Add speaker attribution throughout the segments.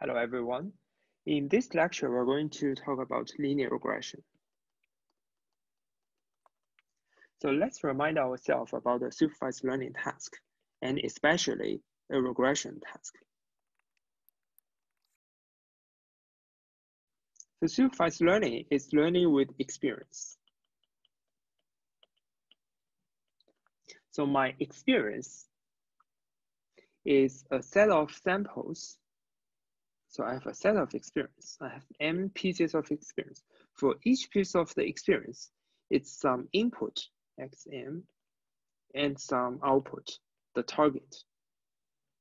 Speaker 1: Hello, everyone. In this lecture, we're going to talk about linear regression. So let's remind ourselves about the supervised learning task, and especially a regression task. So supervised learning is learning with experience. So my experience is a set of samples so I have a set of experience. I have m pieces of experience. For each piece of the experience, it's some input, xm, and some output, the target.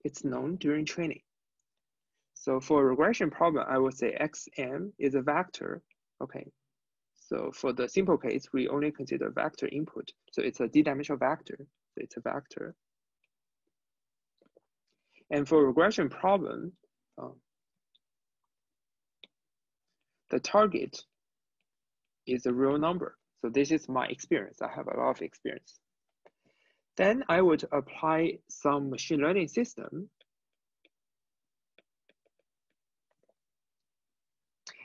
Speaker 1: It's known during training. So for a regression problem, I would say xm is a vector. Okay. So for the simple case, we only consider vector input. So it's a d-dimensional vector. So it's a vector. And for regression problem, uh, the target is a real number. So this is my experience. I have a lot of experience. Then I would apply some machine learning system.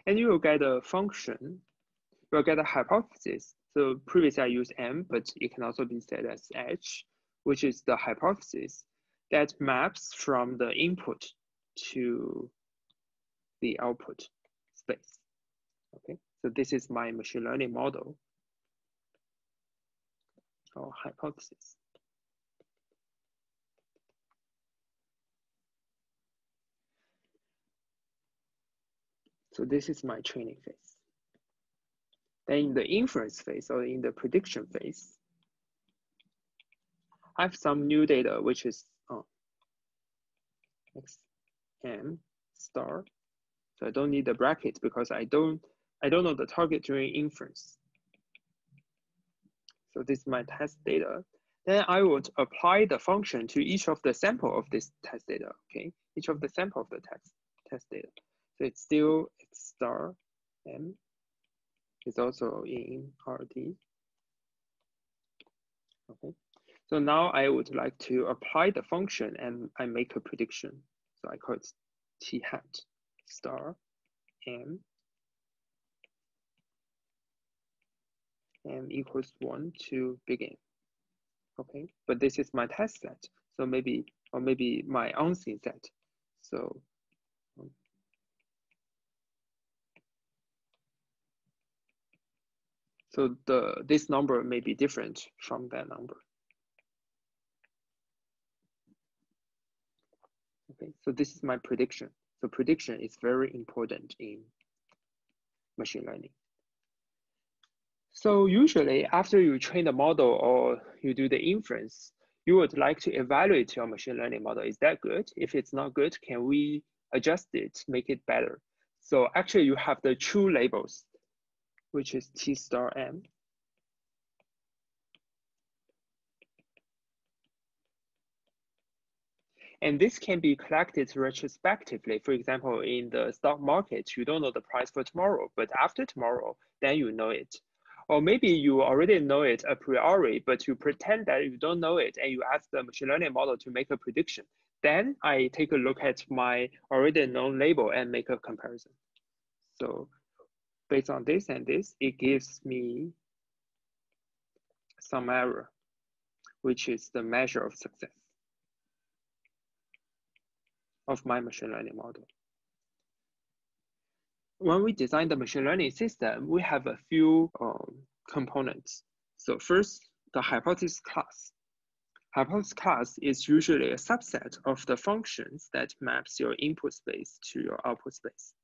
Speaker 1: And you will get a function. You will get a hypothesis. So previously I used M, but it can also be said as H, which is the hypothesis that maps from the input to the output space. Okay, so this is my machine learning model or hypothesis. So this is my training phase. Then in the inference phase or in the prediction phase, I have some new data, which is oh, x m star. So I don't need the bracket because I don't I don't know the target during inference. So this is my test data. Then I would apply the function to each of the sample of this test data, okay? Each of the sample of the test, test data. So it's still X star M. It's also in RD. Okay. So now I would like to apply the function and I make a prediction. So I call it T hat star M m equals one to begin. Okay, but this is my test set. So maybe, or maybe my unseen set. So So the this number may be different from that number. Okay, so this is my prediction. So prediction is very important in machine learning. So usually after you train the model or you do the inference, you would like to evaluate your machine learning model. Is that good? If it's not good, can we adjust it, make it better? So actually you have the true labels, which is T star M. And this can be collected retrospectively. For example, in the stock market, you don't know the price for tomorrow, but after tomorrow, then you know it. Or maybe you already know it a priori, but you pretend that you don't know it and you ask the machine learning model to make a prediction. Then I take a look at my already known label and make a comparison. So based on this and this, it gives me some error, which is the measure of success of my machine learning model when we design the machine learning system, we have a few um, components. So first, the hypothesis class. Hypothesis class is usually a subset of the functions that maps your input space to your output space.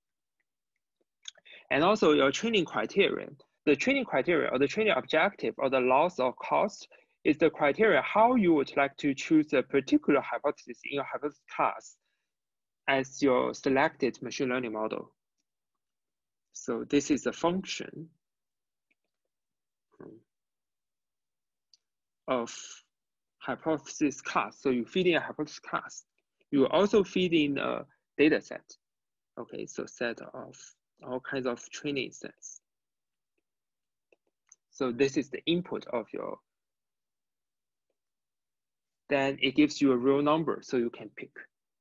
Speaker 1: And also your training criterion. The training criteria or the training objective or the loss or cost is the criteria how you would like to choose a particular hypothesis in your hypothesis class as your selected machine learning model. So this is a function of hypothesis class. So you feed in a hypothesis class. You also feed in a data set. Okay, so set of all kinds of training sets. So this is the input of your, then it gives you a real number so you can pick,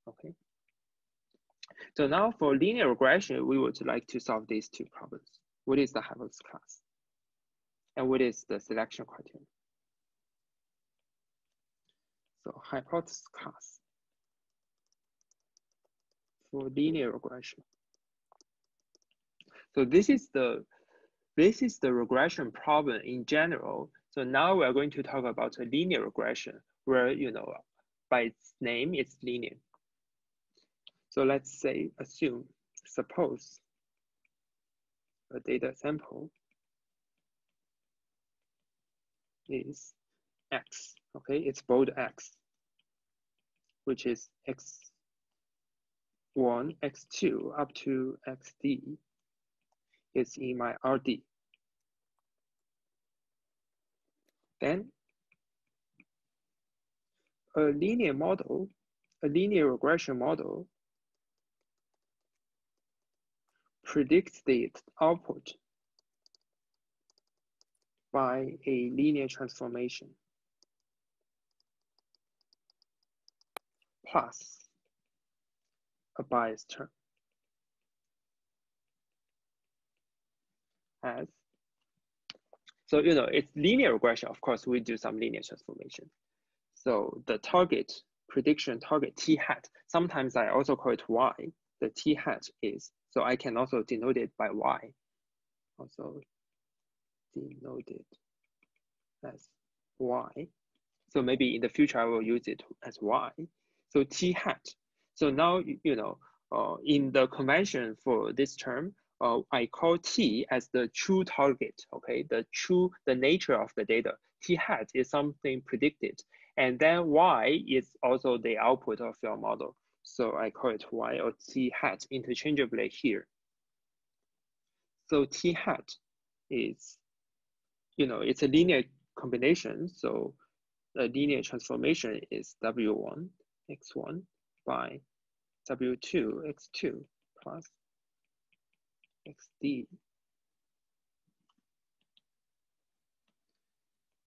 Speaker 1: okay? So now for linear regression, we would like to solve these two problems. What is the hypothesis class? And what is the selection criterion? So hypothesis class for linear regression. So this is the this is the regression problem in general. So now we're going to talk about a linear regression where, you know, by its name, it's linear. So let's say, assume, suppose a data sample is x, okay? It's bold x, which is x1, x2, up to xd is in my RD. Then a linear model, a linear regression model predicts the output by a linear transformation plus a bias term. as. So, you know, it's linear regression. Of course, we do some linear transformation. So the target prediction target t hat, sometimes I also call it y. The t hat is, so I can also denote it by y. Also denoted as y. So maybe in the future, I will use it as y. So t hat. So now, you know, uh, in the convention for this term, uh, I call T as the true target, okay? The true, the nature of the data. T hat is something predicted. And then Y is also the output of your model. So I call it Y or T hat interchangeably here. So T hat is, you know, it's a linear combination. So the linear transformation is W1, X1 by W2, X2 plus xd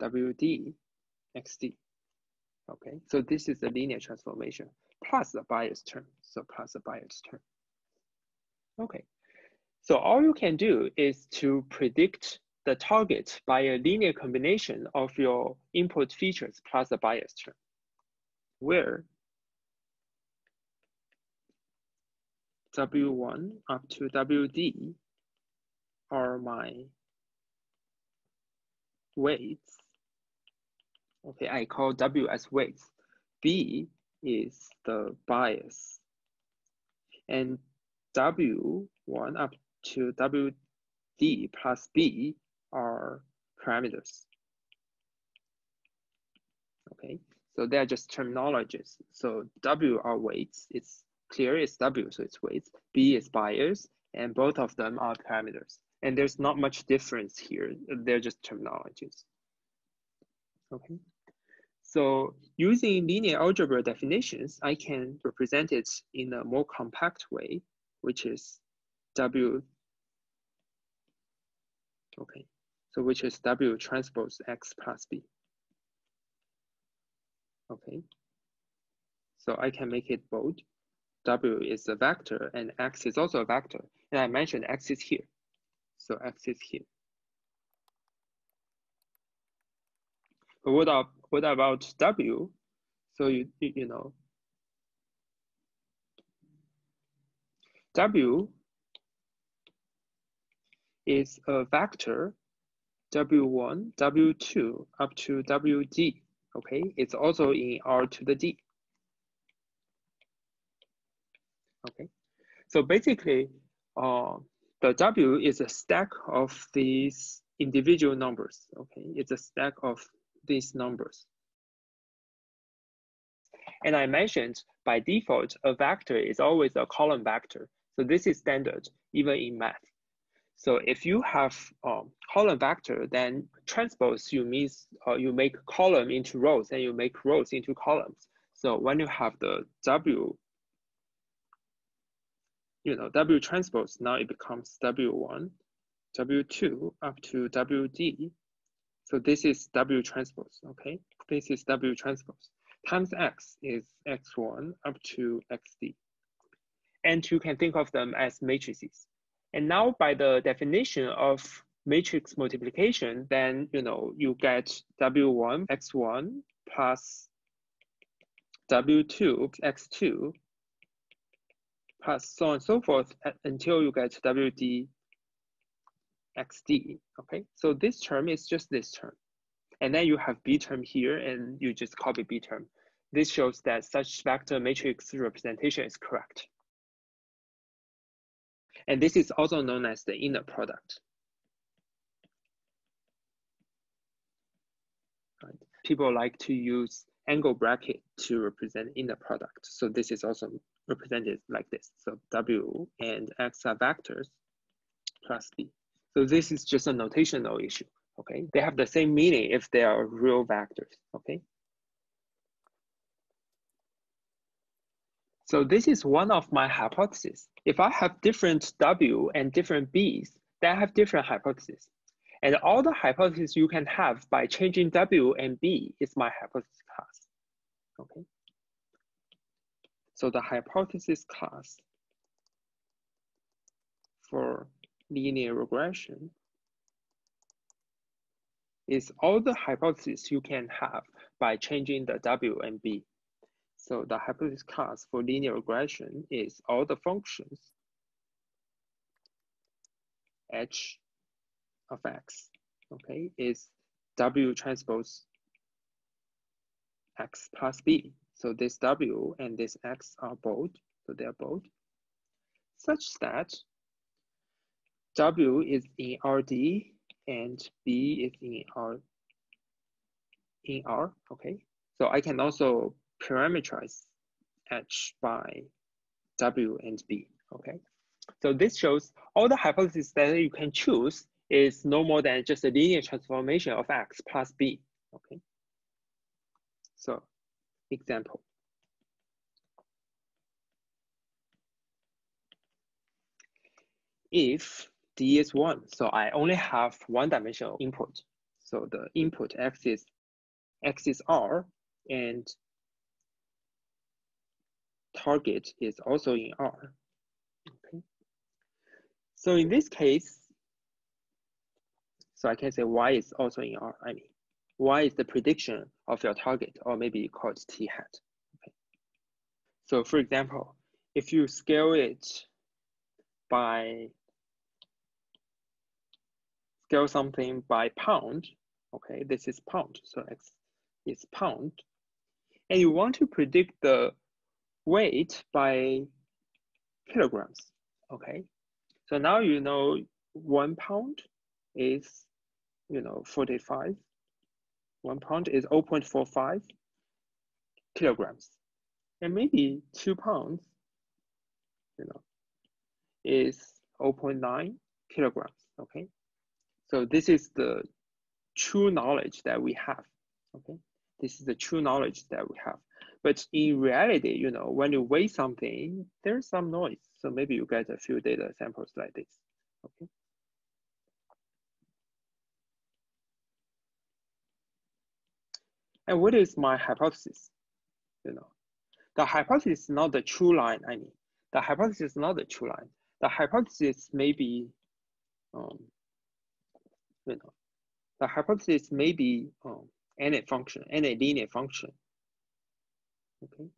Speaker 1: wd xd. Okay, so this is the linear transformation plus the bias term. So plus the bias term. Okay, so all you can do is to predict the target by a linear combination of your input features plus the bias term, where W1 up to WD are my weights. Okay, I call W as weights. B is the bias. And W1 up to WD plus B are parameters. Okay, so they're just terminologies. So W are weights, it's clear it's W, so it's weights. B is bias, and both of them are parameters. And there's not much difference here. They're just terminologies. Okay. So using linear algebra definitions, I can represent it in a more compact way, which is W. Okay. So which is W transpose X plus B. Okay. So I can make it bold W is a vector and X is also a vector. And I mentioned X is here. So X is here. But what, up, what about W? So you, you know, W is a vector W1, W2 up to WD, okay? It's also in R to the D. Okay, so basically, uh, the W is a stack of these individual numbers. Okay, it's a stack of these numbers. And I mentioned by default, a vector is always a column vector. So this is standard even in math. So if you have um, column vector, then transpose you means uh, you make column into rows and you make rows into columns. So when you have the W you know, W transpose, now it becomes W1, W2 up to WD. So this is W transpose, okay? This is W transpose. Times X is X1 up to XD. and you can think of them as matrices. And now by the definition of matrix multiplication, then you know you get W1 x1 plus W2 x2 plus so on and so forth uh, until you get WD xd, okay? So this term is just this term. And then you have B term here and you just copy B term. This shows that such vector matrix representation is correct. And this is also known as the inner product. Right. People like to use angle bracket to represent inner product. So this is also represented like this. So W and X are vectors plus B. So this is just a notational issue, okay? They have the same meaning if they are real vectors, okay? So this is one of my hypotheses. If I have different W and different B's, then I have different hypotheses. And all the hypotheses you can have by changing W and B is my hypothesis class, okay? So the hypothesis class for linear regression is all the hypotheses you can have by changing the W and B. So the hypothesis class for linear regression is all the functions h of x, okay, is W transpose x plus B. So this W and this X are both, so they are both, such that W is in RD and B is in R in R, okay? So I can also parameterize H by W and B, okay? So this shows all the hypotheses that you can choose is no more than just a linear transformation of X plus B, okay? So example. If Is one. So I only have one dimensional input. So the input X is, X is R and target is also in R. Okay. So in this case, so I can say Y is also in R. I mean, Y is the prediction of your target, or maybe called T hat. Okay. So for example, if you scale it by scale something by pound, okay, this is pound, so X is pound. And you want to predict the weight by kilograms, okay? So now you know one pound is, you know, 45. One pound is 0.45 kilograms. And maybe two pounds, you know, is 0.9 kilograms, okay? So this is the true knowledge that we have, okay? This is the true knowledge that we have. But in reality, you know, when you weigh something, there's some noise. So maybe you get a few data samples like this, okay? And what is my hypothesis? You know, the hypothesis is not the true line, I mean, the hypothesis is not the true line. The hypothesis may be um, you know, the hypothesis may be um, any function, any linear function. Okay,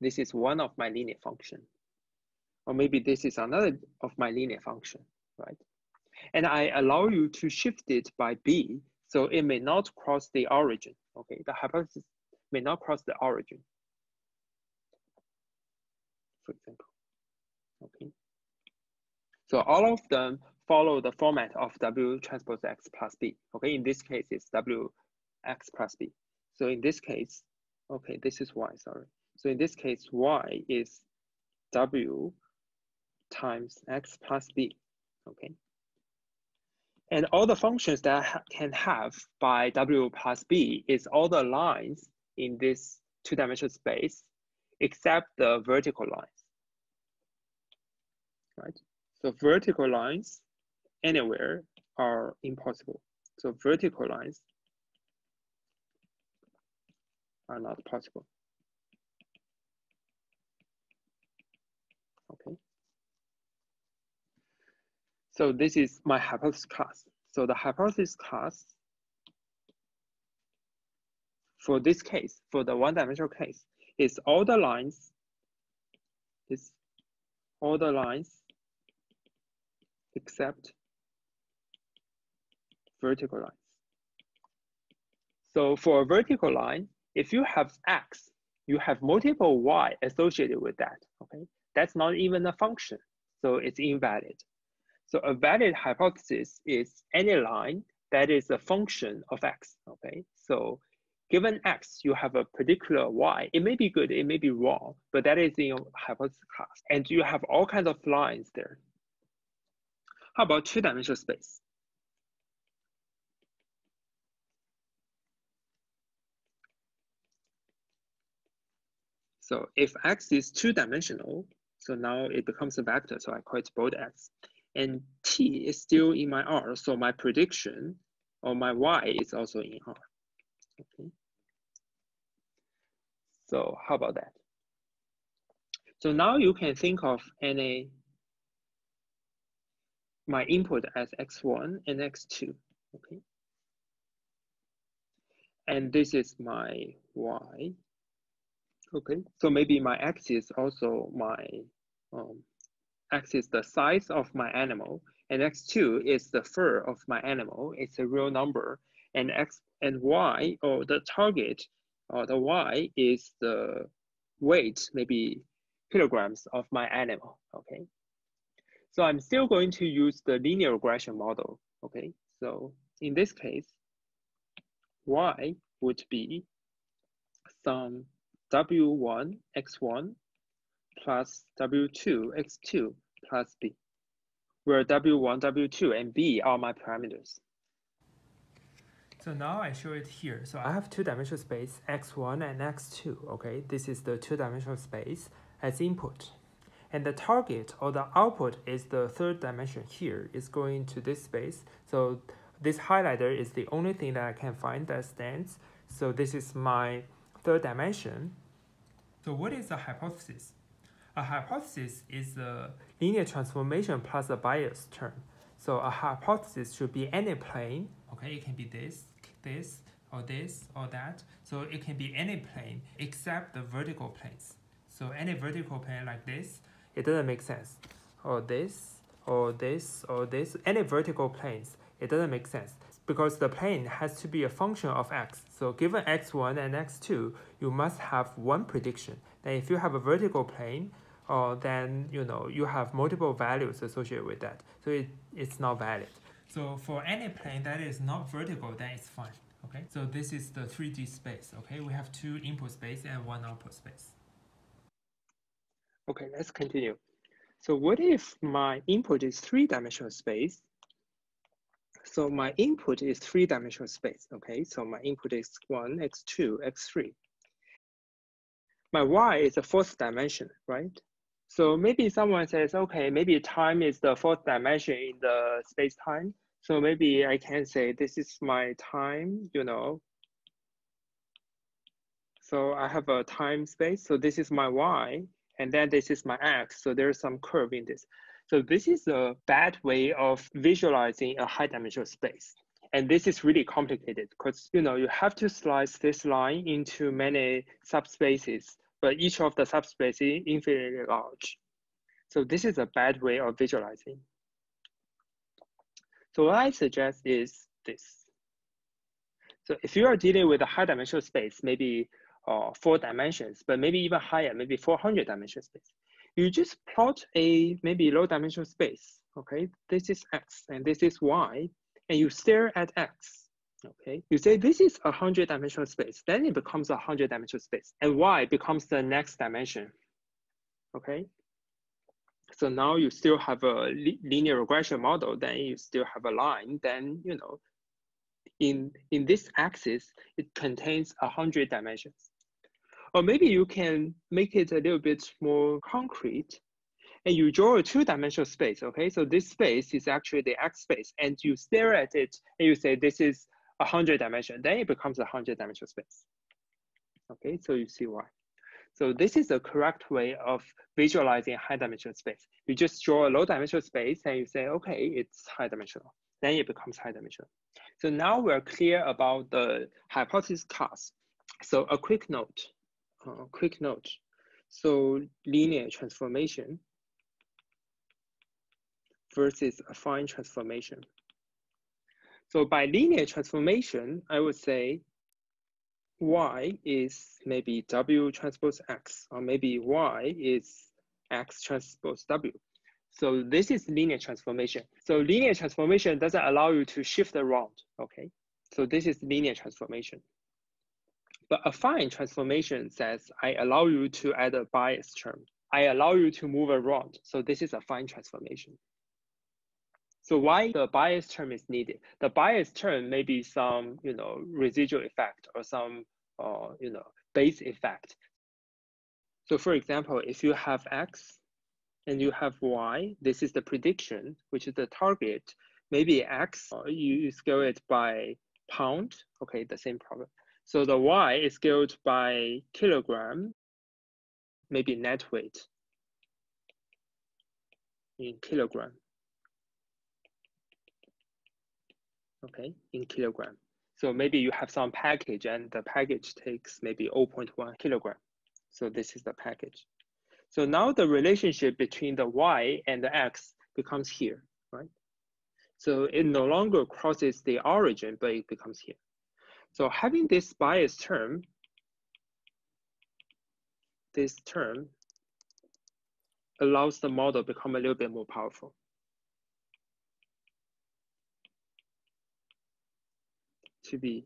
Speaker 1: this is one of my linear function, or maybe this is another of my linear function, right? And I allow you to shift it by b, so it may not cross the origin. Okay, the hypothesis may not cross the origin, for example. Okay, so all of them follow the format of W transpose X plus B. Okay, in this case, it's W X plus B. So in this case, okay, this is Y, sorry. So in this case, Y is W times X plus B, okay? And all the functions that I can have by W plus B is all the lines in this two-dimensional space, except the vertical lines, right? So vertical lines anywhere are impossible. So vertical lines are not possible. Okay. So this is my hypothesis class. So the hypothesis class for this case, for the one-dimensional case, is all the lines, is all the lines except vertical lines. So for a vertical line, if you have x, you have multiple y associated with that, okay? That's not even a function, so it's invalid. So a valid hypothesis is any line that is a function of x, okay? So given x, you have a particular y. It may be good, it may be wrong, but that is in your hypothesis class. And you have all kinds of lines there. How about two-dimensional space? So if x is two-dimensional, so now it becomes a vector, so I call it bold x. And t is still in my R, so my prediction or my y is also in R. Okay. So how about that? So now you can think of any my input as x1 and x2, okay? And this is my y, okay? So maybe my x is also my, um, x is the size of my animal, and x2 is the fur of my animal, it's a real number, and x and y, or the target or the y is the weight, maybe kilograms of my animal, okay? So I'm still going to use the linear regression model, okay? So in this case, y would be some w1 x1 plus w2 x2 plus b, where w1, w2, and b are my parameters.
Speaker 2: So now I show it here. So I have two-dimensional space x1 and x2, okay? This is the two-dimensional space as input. And the target or the output is the third dimension here. It's going to this space. So this highlighter is the only thing that I can find that stands. So this is my third dimension. So what is a hypothesis? A hypothesis is a linear transformation plus a bias term. So a hypothesis should be any plane, okay? It can be this, this, or this, or that. So it can be any plane except the vertical planes. So any vertical plane like this, it doesn't make sense. Or this, or this, or this, any vertical planes, it doesn't make sense because the plane has to be a function of x. So given x1 and x2, you must have one prediction. Then if you have a vertical plane, uh, then you know you have multiple values associated with that. So it, it's not valid. So for any plane that is not vertical, then it's fine. Okay, so this is the 3D space. Okay, we have two input space and one output space.
Speaker 1: Okay, let's continue. So what if my input is three-dimensional space? So my input is three-dimensional space, okay? So my input is one, x2, x3. My y is the fourth dimension, right? So maybe someone says, okay, maybe time is the fourth dimension in the space-time. So maybe I can say this is my time, you know. So I have a time space. So this is my y, and then this is my x. So there's some curve in this. So this is a bad way of visualizing a high dimensional space. And this is really complicated because you know you have to slice this line into many subspaces but each of the subspace is infinitely large. So this is a bad way of visualizing. So what I suggest is this. So if you are dealing with a high dimensional space, maybe uh, four dimensions, but maybe even higher, maybe 400 dimensional space, you just plot a maybe low dimensional space, okay? This is X and this is Y, and you stare at X Okay, you say this is a hundred dimensional space, then it becomes a hundred dimensional space, and y becomes the next dimension. Okay, so now you still have a linear regression model, then you still have a line, then you know, in in this axis it contains a hundred dimensions. Or maybe you can make it a little bit more concrete and you draw a two-dimensional space, okay? So this space is actually the X space, and you stare at it, and you say, this is a hundred dimension, then it becomes a hundred dimensional space. Okay, so you see why. So this is the correct way of visualizing high dimensional space. You just draw a low dimensional space and you say, okay, it's high dimensional. Then it becomes high dimensional. So now we're clear about the hypothesis class. So a quick note, uh, quick note. So linear transformation versus affine transformation. So by linear transformation, I would say y is maybe w transpose x, or maybe y is x transpose w. So this is linear transformation. So linear transformation doesn't allow you to shift around, okay? So this is linear transformation. But affine transformation says, I allow you to add a bias term. I allow you to move around. So this is affine transformation. So why the bias term is needed? The bias term may be some, you know, residual effect or some, uh, you know, base effect. So for example, if you have X and you have Y, this is the prediction, which is the target. Maybe X, uh, you scale it by pound, okay, the same problem. So the Y is scaled by kilogram, maybe net weight in kilogram. okay, in kilogram. So maybe you have some package and the package takes maybe 0.1 kilogram. So this is the package. So now the relationship between the y and the x becomes here, right? So it no longer crosses the origin, but it becomes here. So having this bias term, this term allows the model become a little bit more powerful. to be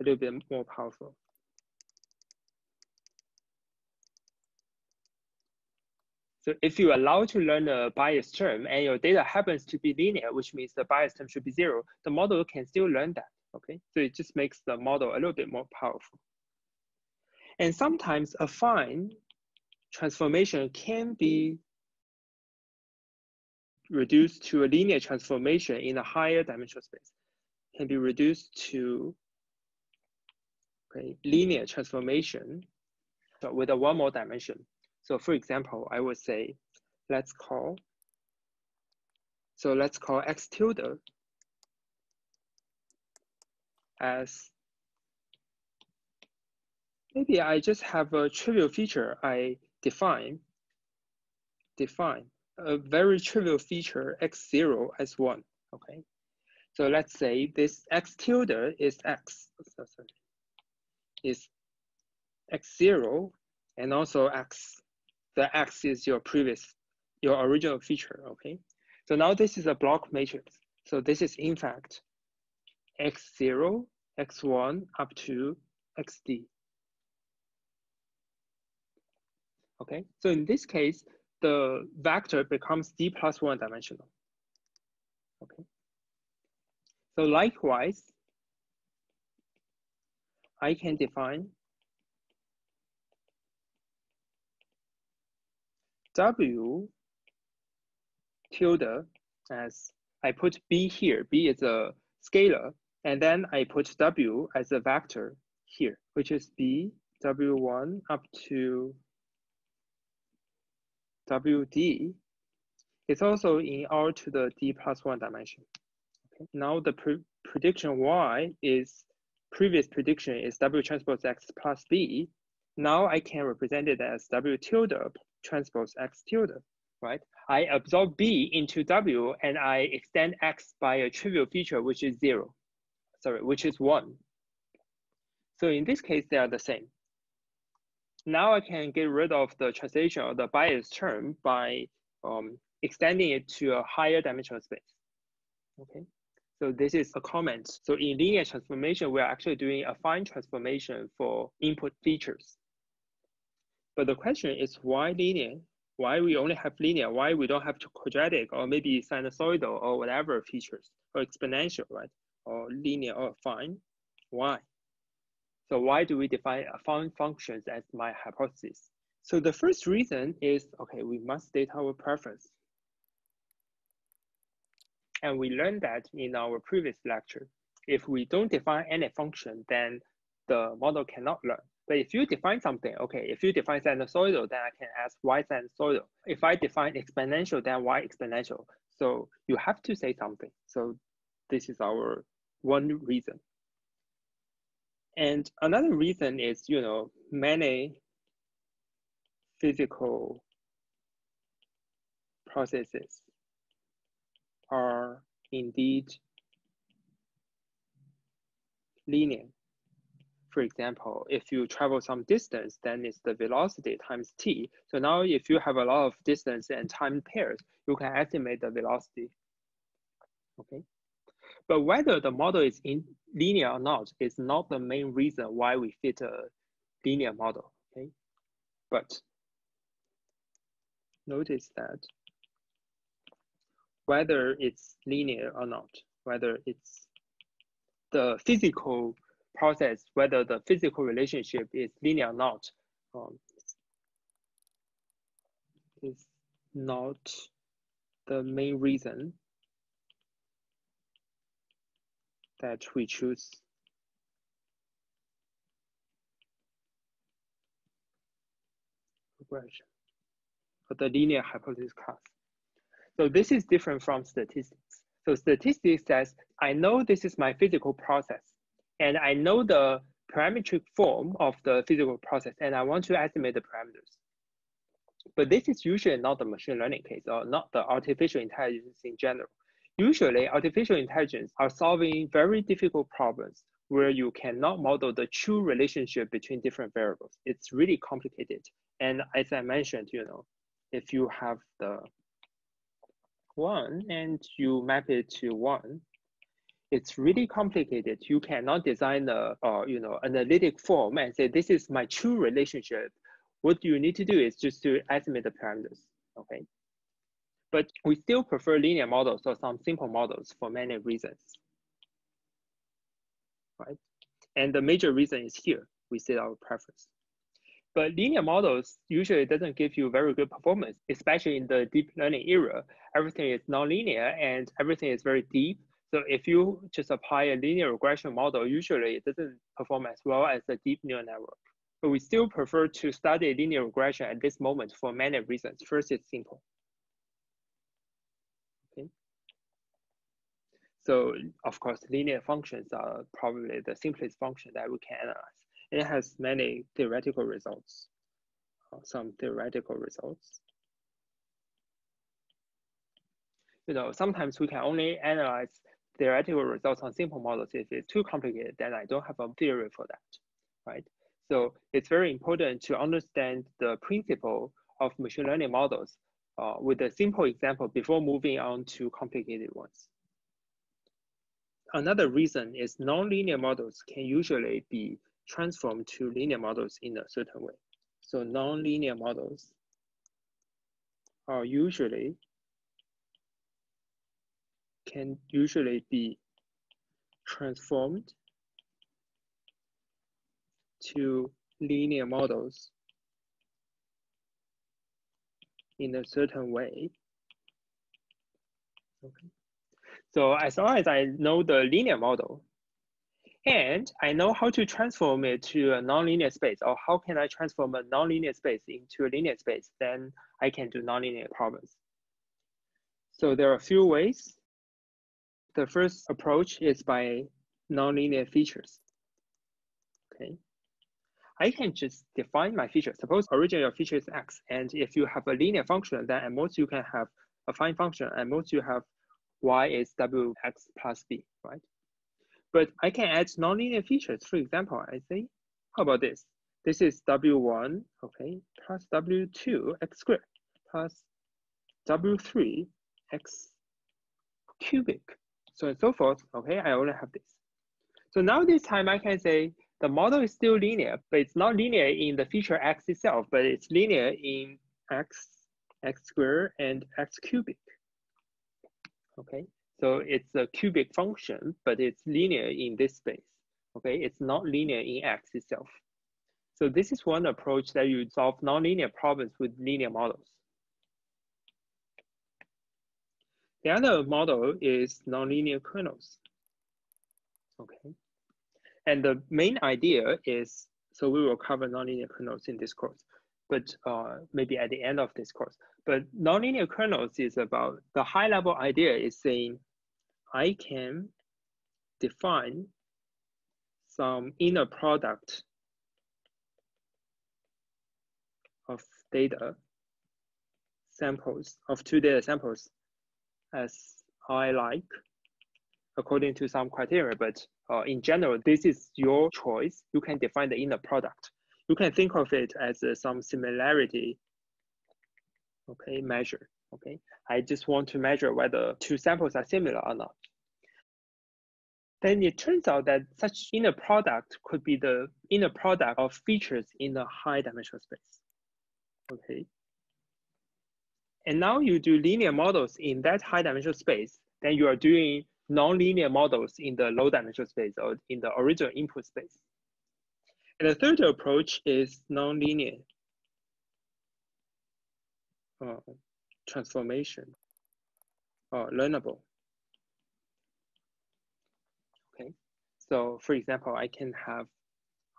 Speaker 1: a little bit more powerful. So if you allow to learn a bias term and your data happens to be linear, which means the bias term should be zero, the model can still learn that, okay? So it just makes the model a little bit more powerful. And sometimes affine transformation can be reduced to a linear transformation in a higher dimensional space can be reduced to okay, linear transformation so with a one more dimension. So for example, I would say, let's call, so let's call x tilde as, maybe I just have a trivial feature I define, define a very trivial feature x0 as one, okay? So let's say this x tilde is x, sorry, is x0 and also x. The x is your previous, your original feature, okay? So now this is a block matrix. So this is in fact x0, x1 up to xd. Okay, so in this case, the vector becomes d plus one dimensional. Okay. So likewise, I can define W tilde as I put B here. B is a scalar. And then I put W as a vector here, which is B, W1 up to WD. It's also in R to the D plus one dimension. Now the pre prediction y is previous prediction is w transpose x plus b. Now I can represent it as w tilde transpose x tilde, right? I absorb b into w and I extend x by a trivial feature, which is zero, sorry, which is one. So in this case, they are the same. Now I can get rid of the translation of the bias term by um, extending it to a higher dimensional space, okay? So this is a comment. So in linear transformation, we're actually doing affine transformation for input features. But the question is why linear? Why we only have linear? Why we don't have quadratic or maybe sinusoidal or whatever features or exponential, right? Or linear or affine? Why? So why do we define uh, affine functions as my hypothesis? So the first reason is, okay, we must state our preference. And we learned that in our previous lecture. If we don't define any function, then the model cannot learn. But if you define something, okay, if you define sinusoidal, then I can ask why sinusoidal. If I define exponential, then why exponential? So you have to say something. So this is our one reason. And another reason is, you know, many physical processes are indeed linear. For example, if you travel some distance, then it's the velocity times t. So now if you have a lot of distance and time pairs, you can estimate the velocity. Okay. But whether the model is in linear or not is not the main reason why we fit a linear model. Okay. But notice that whether it's linear or not, whether it's the physical process, whether the physical relationship is linear or not, um, is not the main reason that we choose regression for the linear hypothesis class. So this is different from statistics. So statistics says, I know this is my physical process, and I know the parametric form of the physical process, and I want to estimate the parameters. But this is usually not the machine learning case or not the artificial intelligence in general. Usually, artificial intelligence are solving very difficult problems where you cannot model the true relationship between different variables. It's really complicated. And as I mentioned, you know, if you have the one and you map it to one, it's really complicated. You cannot design a, uh, you know, analytic form and say, this is my true relationship. What you need to do is just to estimate the parameters, okay? But we still prefer linear models or some simple models for many reasons, right? And the major reason is here, we set our preference. But linear models usually doesn't give you very good performance, especially in the deep learning era. Everything is nonlinear and everything is very deep. So if you just apply a linear regression model, usually it doesn't perform as well as a deep neural network. But we still prefer to study linear regression at this moment for many reasons. First, it's simple. Okay. So of course, linear functions are probably the simplest function that we can analyze. It has many theoretical results, uh, some theoretical results. You know, sometimes we can only analyze theoretical results on simple models. If it's too complicated, then I don't have a theory for that, right? So it's very important to understand the principle of machine learning models uh, with a simple example before moving on to complicated ones. Another reason is nonlinear models can usually be transformed to linear models in a certain way. So nonlinear models are usually can usually be transformed to linear models in a certain way. Okay. So as long as I know the linear model, and I know how to transform it to a nonlinear space, or how can I transform a nonlinear space into a linear space, then I can do nonlinear problems. So there are a few ways. The first approach is by nonlinear features. Okay. I can just define my feature. Suppose original feature is x, and if you have a linear function, then at most you can have affine function, at most you have y is wx plus b, right? But I can add nonlinear features. For example, I say, how about this? This is W1, okay, plus W2 x squared plus W3 x cubic, so and so forth. Okay, I only have this. So now this time I can say the model is still linear, but it's not linear in the feature x itself, but it's linear in x, x squared, and x cubic. Okay, so it's a cubic function, but it's linear in this space. Okay, it's not linear in X itself. So this is one approach that you solve nonlinear problems with linear models. The other model is nonlinear kernels. Okay, and the main idea is So we will cover nonlinear kernels in this course, but uh, maybe at the end of this course. But nonlinear kernels is about the high level idea is saying I can define some inner product of data samples of two data samples as I like according to some criteria, but uh, in general, this is your choice. You can define the inner product. You can think of it as uh, some similarity, okay, measure, okay? I just want to measure whether two samples are similar or not. Then it turns out that such inner product could be the inner product of features in the high dimensional space, okay? And now you do linear models in that high dimensional space, then you are doing nonlinear models in the low dimensional space or in the original input space. And the third approach is nonlinear uh, transformation or learnable. Okay, so for example, I can have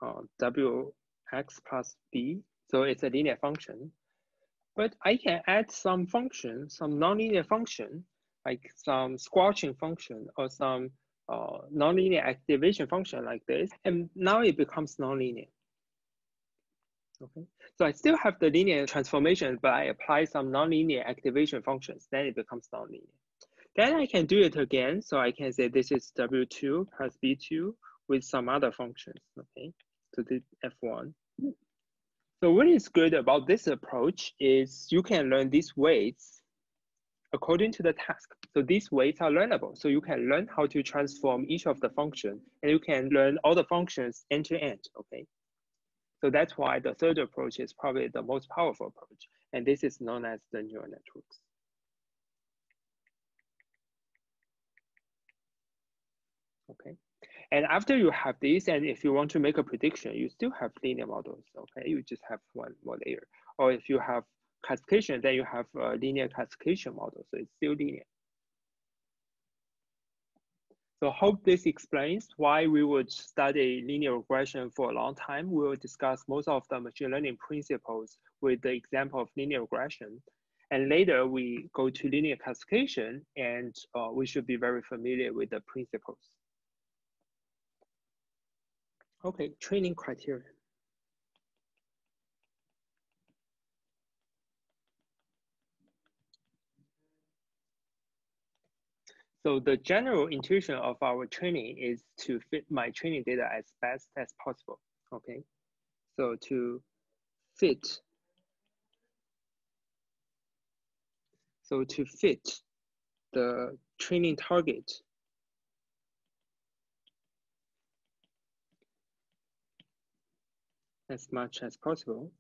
Speaker 1: uh, wx plus b, so it's a linear function, but I can add some function, some nonlinear function like some squashing function or some uh, nonlinear activation function like this, and now it becomes nonlinear. Okay, so I still have the linear transformation, but I apply some nonlinear activation functions, then it becomes nonlinear. Then I can do it again, so I can say this is W2 plus B2 with some other functions, okay? So this F1. So what is good about this approach is you can learn these weights according to the task. So these weights are learnable. So you can learn how to transform each of the function and you can learn all the functions end to end, okay? So that's why the third approach is probably the most powerful approach. And this is known as the neural networks. Okay. And after you have this, and if you want to make a prediction, you still have linear models, okay? You just have one more layer. Or if you have classification, then you have a linear classification model. So it's still linear. So hope this explains why we would study linear regression for a long time. We will discuss most of the machine learning principles with the example of linear regression. And later we go to linear classification and uh, we should be very familiar with the principles. Okay, training criteria. So the general intuition of our training is to fit my training data as best as possible, okay? So to fit, so to fit the training target as much as possible.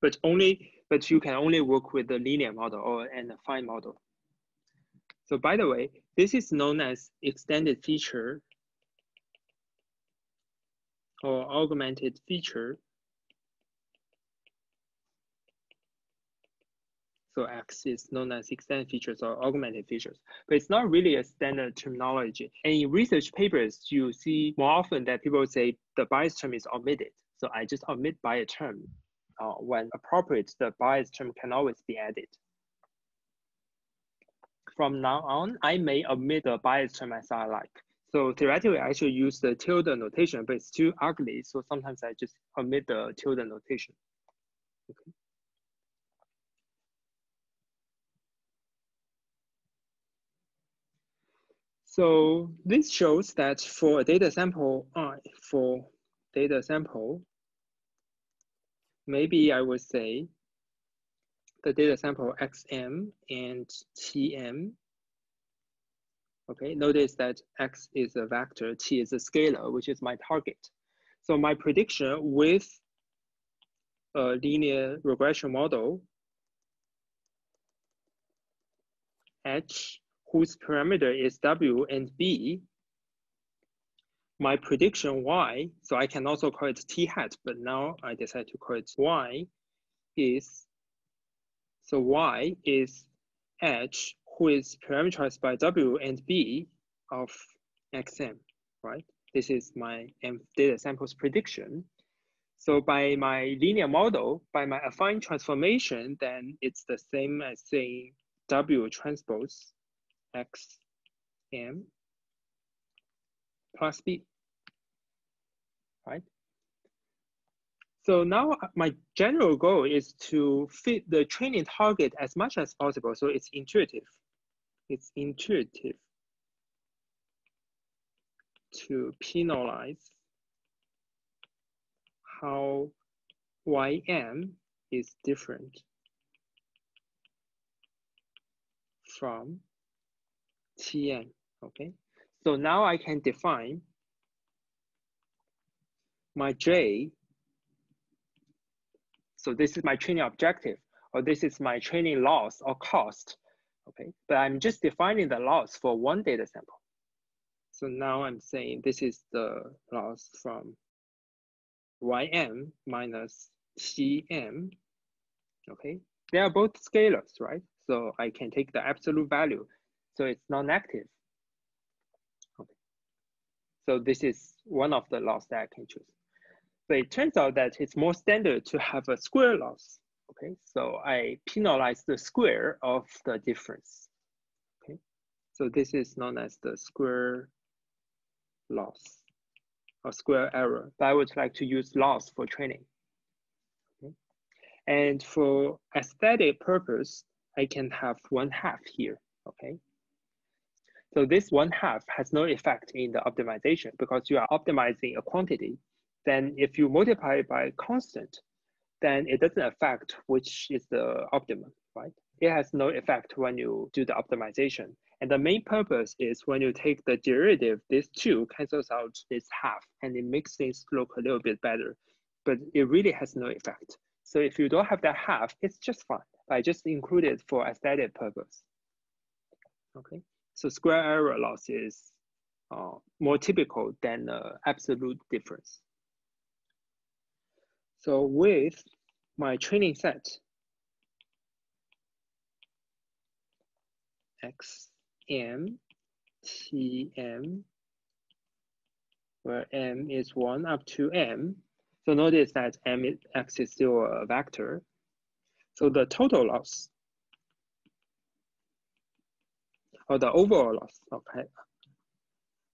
Speaker 1: But only, but you can only work with the linear model or and affine model. So by the way, this is known as extended feature or augmented feature. So X is known as extended features or augmented features, but it's not really a standard terminology. And in research papers, you see more often that people say the bias term is omitted. So I just omit bias term. Uh, when appropriate, the bias term can always be added from now on, I may omit the bias term as I like. So theoretically, I should use the tilde notation, but it's too ugly. So sometimes I just omit the tilde notation. Okay. So this shows that for a data sample I, for data sample, maybe I would say the data sample xm and tm. Okay, notice that x is a vector, t is a scalar, which is my target. So my prediction with a linear regression model, h, whose parameter is w and b, my prediction y, so I can also call it t hat, but now I decide to call it y, is so y is h who is parameterized by w and b of xm, right? This is my data samples prediction. So by my linear model, by my affine transformation, then it's the same as saying W transpose X M plus B, right? So now uh, my general goal is to fit the training target as much as possible. So it's intuitive. It's intuitive to penalize how ym is different from tn, okay? So now I can define my j so this is my training objective, or this is my training loss or cost, okay? But I'm just defining the loss for one data sample. So now I'm saying this is the loss from ym minus tm, okay? They are both scalars, right? So I can take the absolute value. So it's non-negative. Okay. So this is one of the loss that I can choose. But it turns out that it's more standard to have a square loss. Okay, so I penalize the square of the difference. Okay, so this is known as the square loss or square error. But I would like to use loss for training. Okay, and for aesthetic purpose, I can have one half here. Okay, so this one half has no effect in the optimization because you are optimizing a quantity then if you multiply it by a constant, then it doesn't affect which is the optimum, right? It has no effect when you do the optimization. And the main purpose is when you take the derivative, this two cancels out this half and it makes things look a little bit better, but it really has no effect. So if you don't have that half, it's just fine. I just include it for aesthetic purpose. Okay, so square error loss is uh, more typical than uh, absolute difference. So with my training set, x m t m, where m is 1 up to m. So notice that m is, x is still a vector. So the total loss, or the overall loss, okay.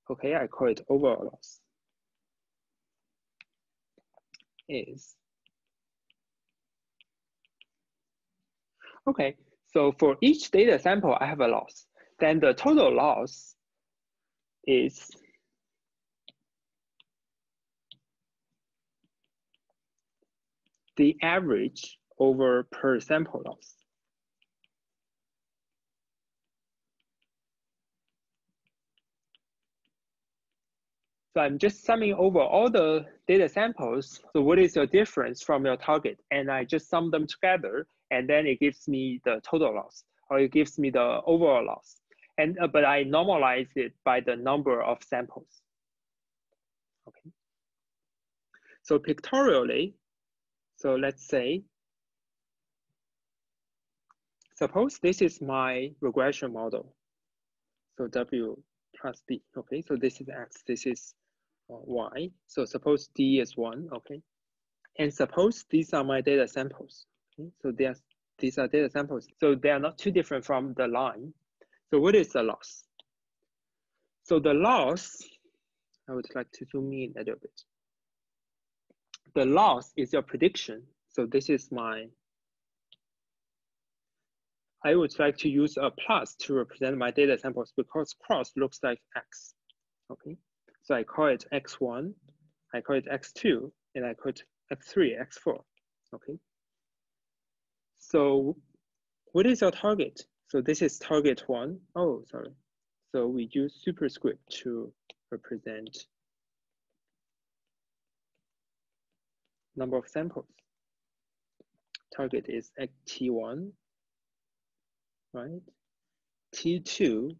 Speaker 1: Okay, I call it overall loss is. Okay, so for each data sample, I have a loss. Then the total loss is the average over per sample loss. So I'm just summing over all the data samples. So what is your difference from your target? And I just sum them together and then it gives me the total loss or it gives me the overall loss. And uh, but I normalize it by the number of samples. Okay. So pictorially, so let's say, suppose this is my regression model. So W plus B, okay? So this is X, this is y. So suppose d is 1, okay? And suppose these are my data samples. Okay? So these are data samples. So they are not too different from the line. So what is the loss? So the loss, I would like to zoom in a little bit. The loss is your prediction. So this is my, I would like to use a plus to represent my data samples because cross looks like X, okay? So I call it x1, I call it x2, and I call it x3, x4, okay? So what is our target? So this is target one. Oh, sorry. So we use superscript to represent number of samples. Target is T1, right? T2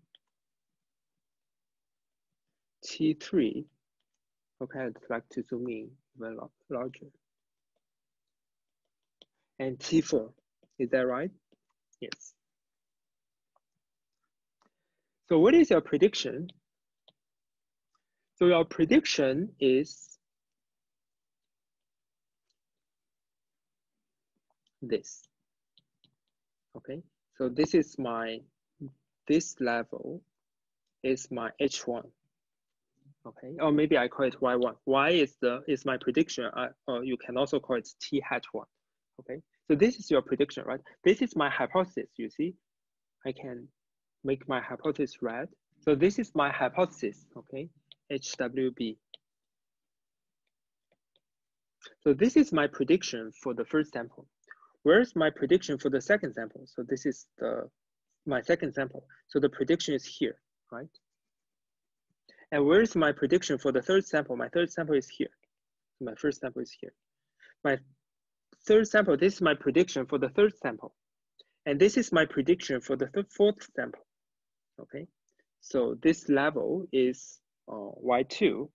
Speaker 1: T3, okay, I'd like to zoom in even larger. And T4, is that right? Yes. So what is your prediction? So your prediction is this. Okay, so this is my, this level is my H1. Okay, or maybe I call it Y1. Y is the is my prediction, uh, or you can also call it T hat one. Okay, so this is your prediction, right? This is my hypothesis, you see? I can make my hypothesis red. So this is my hypothesis, okay? HWB. So this is my prediction for the first sample. Where's my prediction for the second sample? So this is the my second sample. So the prediction is here, right? And where's my prediction for the third sample? My third sample is here. My first sample is here. My third sample, this is my prediction for the third sample. And this is my prediction for the fourth sample, okay? So this level is uh, Y2,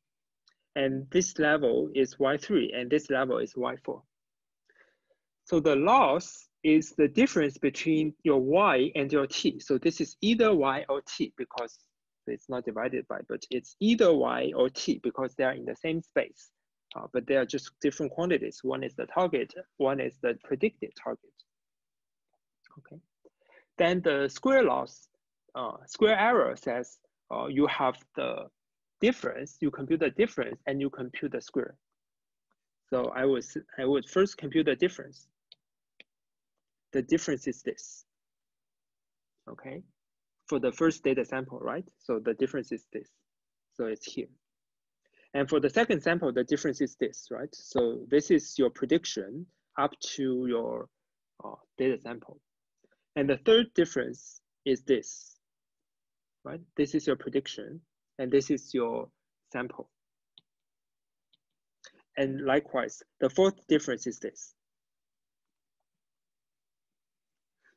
Speaker 1: and this level is Y3, and this level is Y4. So the loss is the difference between your Y and your T. So this is either Y or T because it's not divided by, but it's either Y or T because they are in the same space, uh, but they are just different quantities. One is the target, one is the predicted target. Okay. Then the square loss, uh, square error says uh, you have the difference, you compute the difference and you compute the square. So I would, I would first compute the difference. The difference is this, okay? For the first data sample, right? So the difference is this, so it's here. And for the second sample, the difference is this, right? So this is your prediction up to your uh, data sample. And the third difference is this, right? This is your prediction, and this is your sample. And likewise, the fourth difference is this.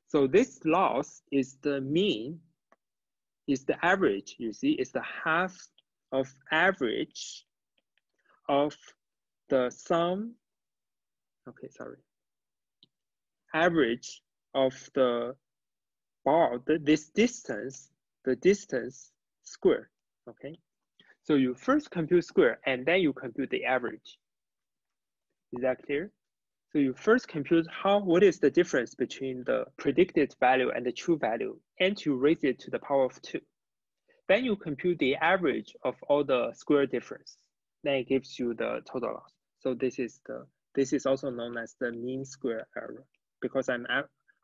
Speaker 1: So this loss is the mean, is the average, you see, is the half of average of the sum, okay, sorry, average of the bar, the, this distance, the distance square, okay? So you first compute square and then you compute the average. Is that clear? So you first compute how, what is the difference between the predicted value and the true value and you raise it to the power of two. Then you compute the average of all the square difference. Then it gives you the total loss. So this is the, this is also known as the mean square error because I'm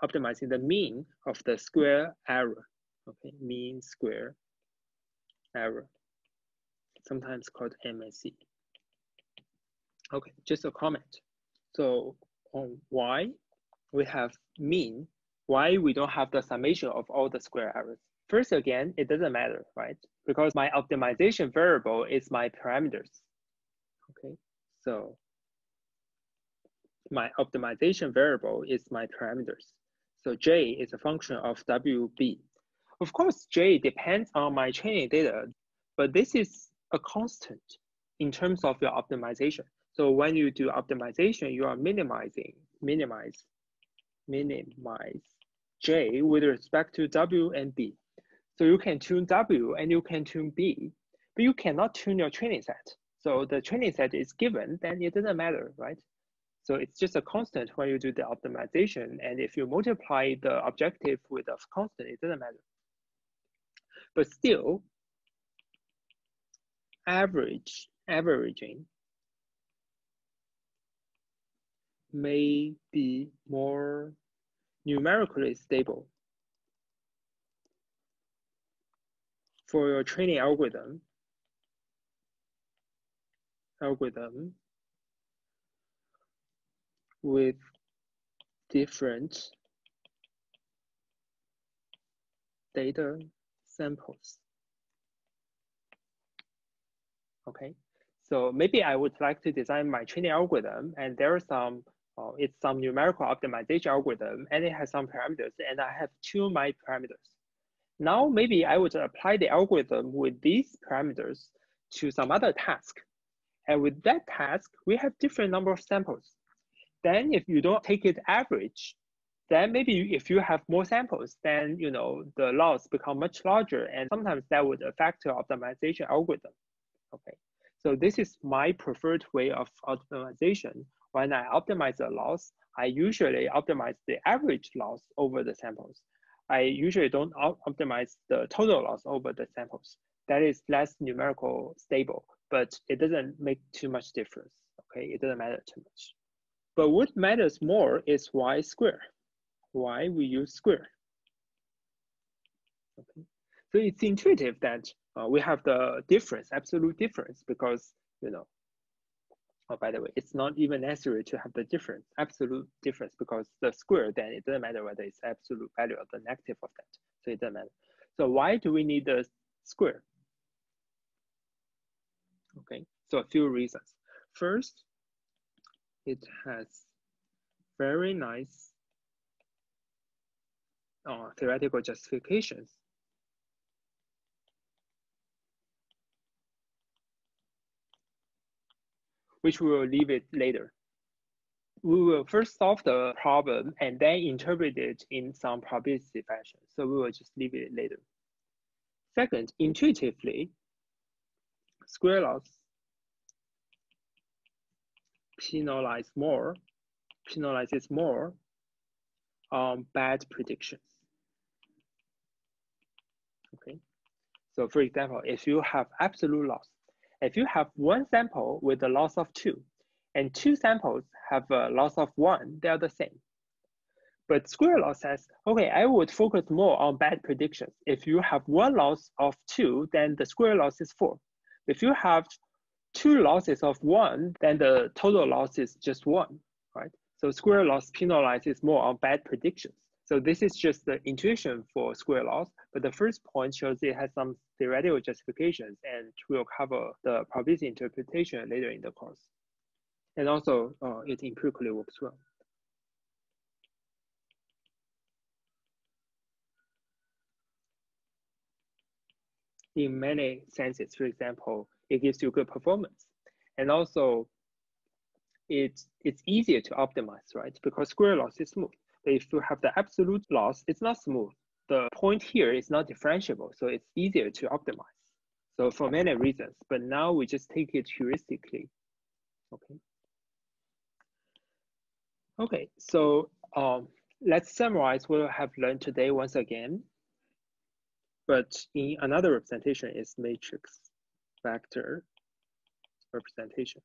Speaker 1: optimizing the mean of the square error, okay, mean square error, sometimes called MSE. Okay, just a comment. So on why we have mean. Why we don't have the summation of all the square errors? First, again, it doesn't matter, right? Because my optimization variable is my parameters. Okay, so my optimization variable is my parameters. So J is a function of WB. Of course, J depends on my training data, but this is a constant in terms of your optimization. So when you do optimization, you are minimizing, minimize, minimize J with respect to W and B. So you can tune W and you can tune B, but you cannot tune your training set. So the training set is given, then it doesn't matter, right? So it's just a constant when you do the optimization. And if you multiply the objective with a constant, it doesn't matter. But still, average, averaging may be more numerically stable for your training algorithm algorithm with different data samples. Okay, so maybe I would like to design my training algorithm and there are some, uh, it's some numerical optimization algorithm and it has some parameters and I have two my parameters. Now maybe I would apply the algorithm with these parameters to some other task. And with that task, we have different number of samples. Then if you don't take it average, then maybe if you have more samples, then you know the loss become much larger, and sometimes that would affect your optimization algorithm. Okay, so this is my preferred way of optimization. When I optimize the loss, I usually optimize the average loss over the samples. I usually don't optimize the total loss over the samples. That is less numerical stable, but it doesn't make too much difference. Okay, it doesn't matter too much. But what matters more is y square. Why we use square. Okay, so it's intuitive that uh, we have the difference, absolute difference, because you know. Oh, by the way, it's not even necessary to have the difference, absolute difference, because the square, then it doesn't matter whether it's absolute value or the negative of that. So it doesn't matter. So why do we need the square? Okay, so a few reasons. First, it has very nice uh, theoretical justifications which we will leave it later. We will first solve the problem and then interpret it in some probability fashion. So we will just leave it later. Second, intuitively, square loss penalize more, penalizes more on bad predictions. Okay, so for example, if you have absolute loss, if you have one sample with a loss of two, and two samples have a loss of one, they are the same. But square law says, okay, I would focus more on bad predictions. If you have one loss of two, then the square loss is four. If you have two losses of one, then the total loss is just one, right? So square loss penalizes more on bad predictions. So this is just the intuition for square laws, but the first point shows it has some theoretical justifications and we'll cover the probability interpretation later in the course. And also uh, it empirically works well. In many senses, for example, it gives you good performance. And also it's, it's easier to optimize, right? Because square loss is smooth if you have the absolute loss, it's not smooth. The point here is not differentiable, so it's easier to optimize. So for many reasons, but now we just take it heuristically. Okay. Okay, so um, let's summarize what we have learned today once again. But in another representation is matrix vector representation.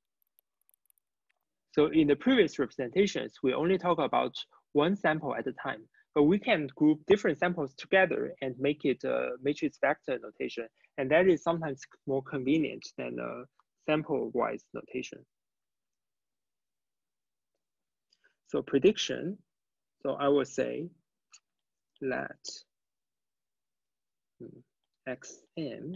Speaker 1: So in the previous representations, we only talk about one sample at a time. But we can group different samples together and make it a matrix vector notation. And that is sometimes more convenient than a sample-wise notation. So prediction, so I will say let hmm, xn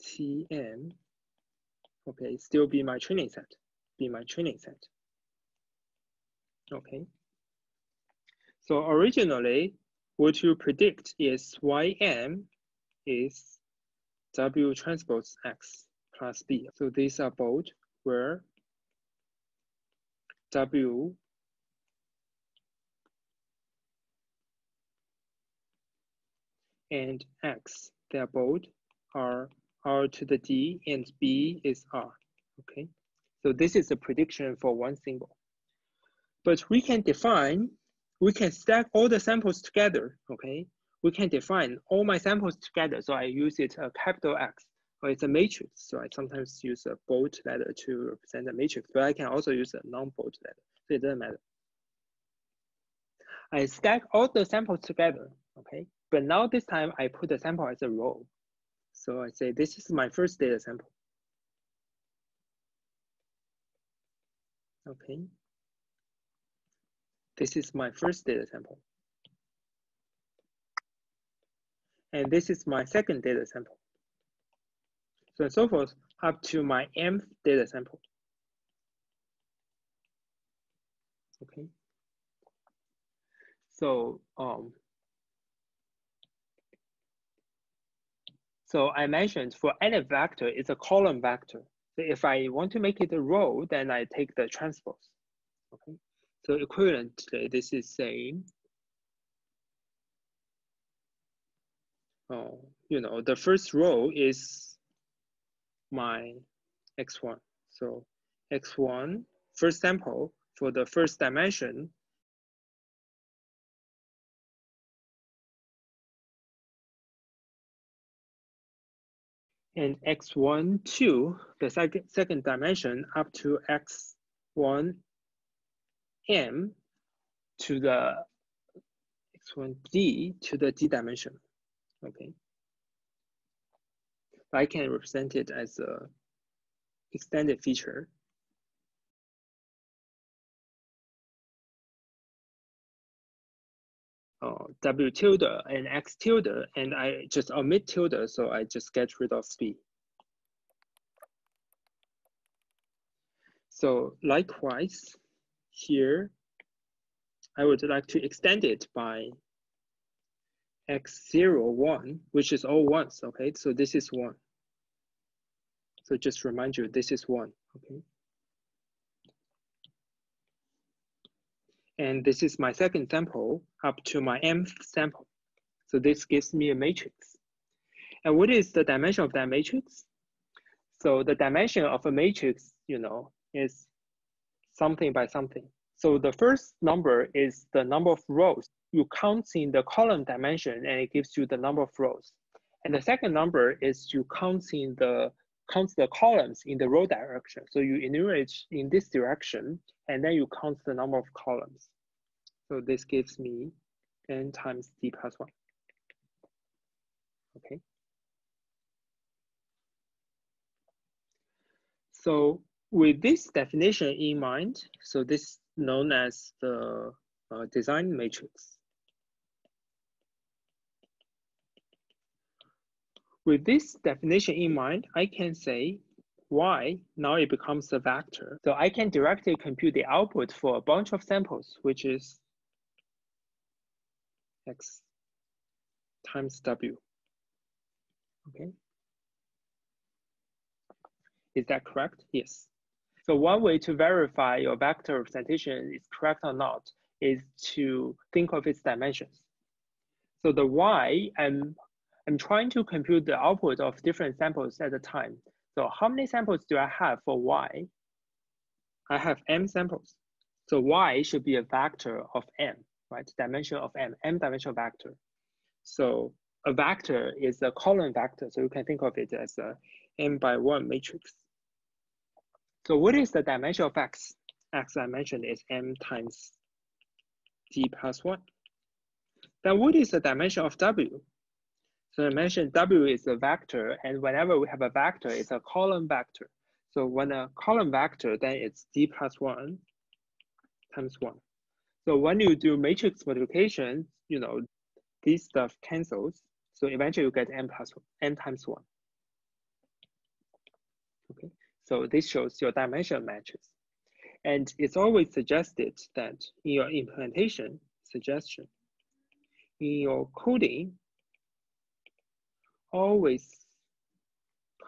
Speaker 1: tn okay, still be my training set, be my training set. Okay. So originally, what you predict is ym is w transpose x plus b. So these are both where w and x, they are both are R to the D and B is R, okay? So this is a prediction for one symbol. But we can define, we can stack all the samples together, okay? We can define all my samples together. So I use it a capital X, or it's a matrix. So I sometimes use a bold letter to represent a matrix, but I can also use a non-bold letter, so it doesn't matter. I stack all the samples together, okay? But now this time I put the sample as a row. So I say, this is my first data sample. Okay. This is my first data sample. And this is my second data sample. So and so forth up to my mth data sample. Okay. So um, So I mentioned for any vector, it's a column vector. So if I want to make it a row, then I take the transpose. Okay. So equivalently, this is same. oh, you know, the first row is my x1. So x1, first sample for the first dimension and x1, 2, the second, second dimension up to x1 m to the x1 d to the d dimension. Okay. I can represent it as a extended feature. Uh, w tilde and x tilde, and I just omit tilde, so I just get rid of b. So likewise, here, I would like to extend it by x0, 1, which is all ones, okay? So this is 1. So just remind you, this is 1, okay? And this is my second sample up to my mth sample. So this gives me a matrix. And what is the dimension of that matrix? So the dimension of a matrix, you know, is something by something. So the first number is the number of rows. You count in the column dimension and it gives you the number of rows. And the second number is you count in the count the columns in the row direction. So you enumerate in this direction and then you count the number of columns. So this gives me n times d plus one. Okay. So with this definition in mind, so this known as the uh, design matrix. With this definition in mind, I can say y, now it becomes a vector. So I can directly compute the output for a bunch of samples, which is x times w. Okay. Is that correct? Yes. So one way to verify your vector representation is correct or not is to think of its dimensions. So the y, I'm, I'm trying to compute the output of different samples at a time. So how many samples do I have for y? I have m samples. So y should be a vector of m, right? Dimension of m, m dimensional vector. So a vector is a column vector. So you can think of it as a m by one matrix. So what is the dimension of x? x I mentioned is m times d plus 1. Then what is the dimension of w? So I mentioned w is a vector, and whenever we have a vector, it's a column vector. So when a column vector, then it's d plus 1 times 1. So when you do matrix multiplication, you know, this stuff cancels. So eventually you get m plus 1, n times 1. Okay. So this shows your dimension matches. And it's always suggested that in your implementation suggestion, in your coding, always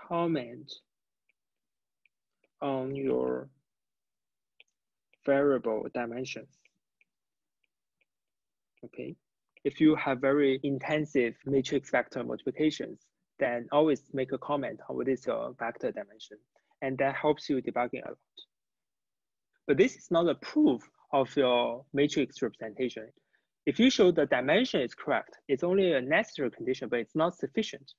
Speaker 1: comment on your variable dimensions. Okay, if you have very intensive matrix vector multiplications, then always make a comment on what is your vector dimension and that helps you debugging a lot. But this is not a proof of your matrix representation. If you show the dimension is correct, it's only a necessary condition, but it's not sufficient.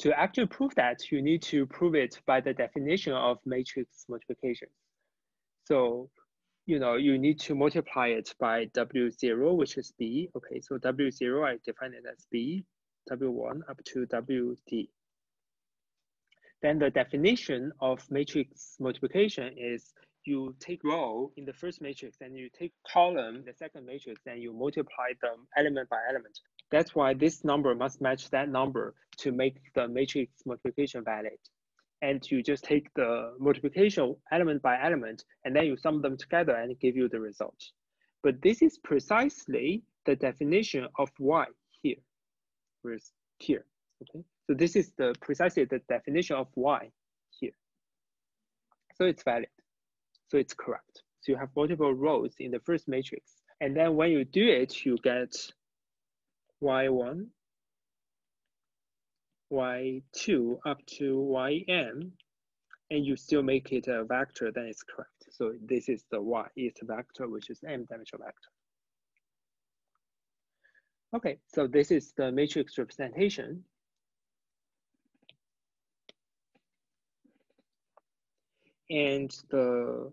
Speaker 1: To actually prove that, you need to prove it by the definition of matrix multiplication. So, you know, you need to multiply it by W0, which is B. Okay, so W0, I define it as B, W1 up to WD. Then the definition of matrix multiplication is you take row in the first matrix and you take column, the second matrix, and you multiply them element by element. That's why this number must match that number to make the matrix multiplication valid. And you just take the multiplication element by element, and then you sum them together and give you the result. But this is precisely the definition of y here, whereas here, okay? So this is the precisely the definition of y here. So it's valid. So it's correct. So you have multiple rows in the first matrix. And then when you do it, you get y1 y2 up to yn, and you still make it a vector, then it's correct. So this is the y, it's a vector, which is m-dimensional vector. Okay, so this is the matrix representation. And the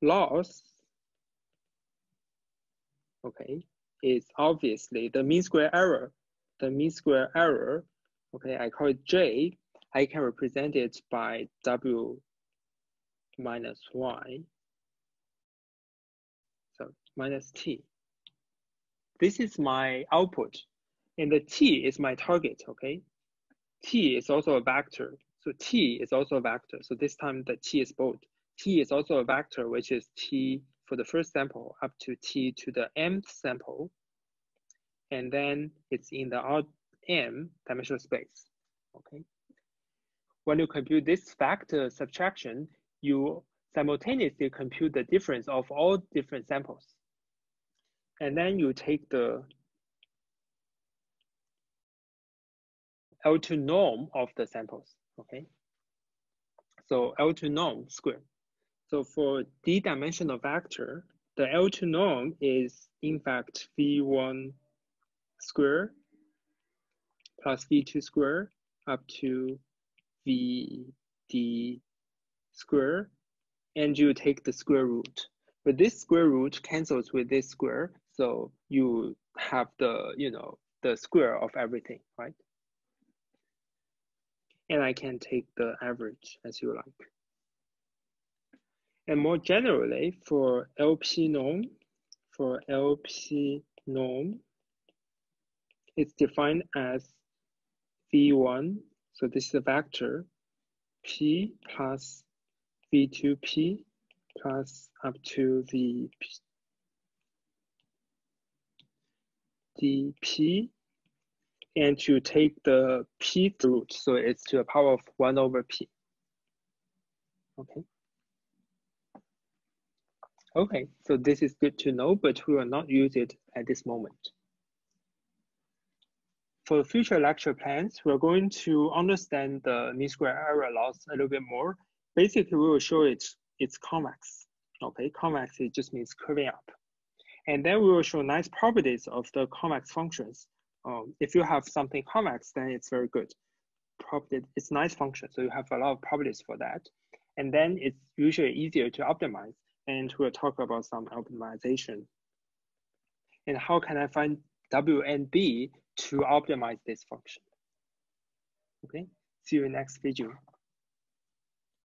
Speaker 1: loss, okay, is obviously the mean square error. The mean square error, okay, I call it J. I can represent it by W minus Y. So minus T. This is my output, and the T is my target, okay? T is also a vector, so T is also a vector. So this time the T is bold. T is also a vector, which is T for the first sample up to T to the mth sample. And then it's in the M dimensional space, okay? When you compute this vector subtraction, you simultaneously compute the difference of all different samples. And then you take the L2 norm of the samples, okay? So L2 norm square. So for d-dimensional vector, the L2 norm is in fact V1 square plus V2 square up to VD square, and you take the square root. But this square root cancels with this square, so you have the, you know, the square of everything, right? And I can take the average as you like. And more generally, for LP norm, for LP norm, it's defined as V1, so this is a vector, P plus V2P plus up to the dp and to take the p root, so it's to the power of 1 over p. Okay. Okay, so this is good to know, but we will not use it at this moment. For future lecture plans, we're going to understand the mean square error loss a little bit more. Basically, we will show it it's convex. Okay, convex it just means curving up. And then we will show nice properties of the convex functions. Um, if you have something convex, then it's very good. Property, it's nice function, so you have a lot of properties for that. And then it's usually easier to optimize. And we'll talk about some optimization. And how can I find W and B to optimize this function? Okay, see you in next video.